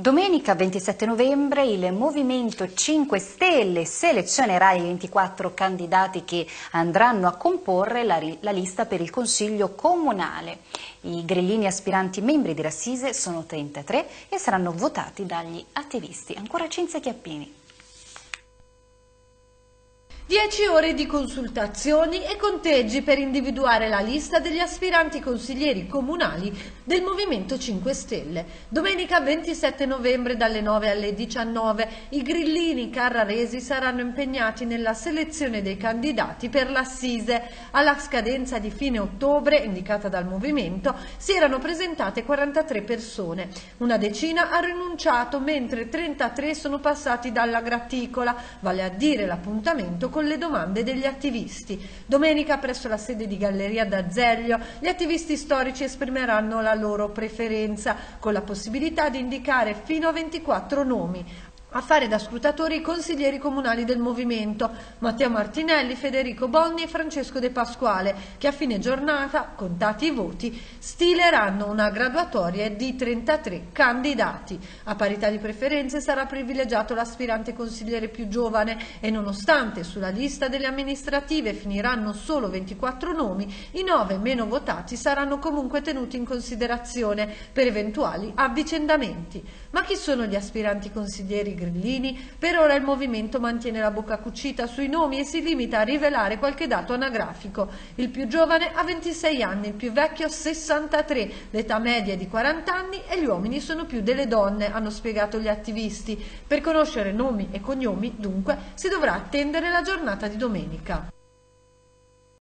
Domenica 27 novembre il Movimento 5 Stelle selezionerà i 24 candidati che andranno a comporre la, la, lista per il Consiglio Comunale. I grillini aspiranti membri di Rassise sono 33 e saranno votati dagli attivisti. Ancora Cinzia Chiappini. Dieci ore di consultazioni e conteggi per individuare la lista degli aspiranti consiglieri comunali del Movimento 5 Stelle. Domenica 27 novembre dalle 9 alle 19 i grillini carraresi saranno impegnati nella selezione dei candidati per l'assise. Alla scadenza di fine ottobre, indicata dal Movimento, si erano presentate 43 persone. Una decina ha rinunciato mentre 33 sono passati dalla graticola, vale a dire l'appuntamento con le domande degli attivisti. Domenica presso la sede di Galleria d'Azeglio gli attivisti storici esprimeranno la loro preferenza con la possibilità di indicare fino a 24 nomi a fare da scrutatori i consiglieri comunali del movimento Matteo Martinelli, Federico Bonni e Francesco De Pasquale che a fine giornata, contati i voti, stileranno una graduatoria di 33 candidati. A parità di preferenze sarà privilegiato l'aspirante consigliere più giovane e nonostante sulla lista delle amministrative finiranno solo 24 nomi, i 9 meno votati saranno comunque tenuti in considerazione per eventuali avvicendamenti. Ma chi sono gli aspiranti consiglieri grillini, per ora il movimento mantiene la bocca cucita sui nomi e si limita a rivelare qualche dato anagrafico. Il più giovane ha 26 anni, il più vecchio 63, l'età media è di 40 anni e gli uomini sono più delle donne, hanno spiegato gli attivisti. Per conoscere nomi e cognomi, dunque, si dovrà attendere la giornata di domenica.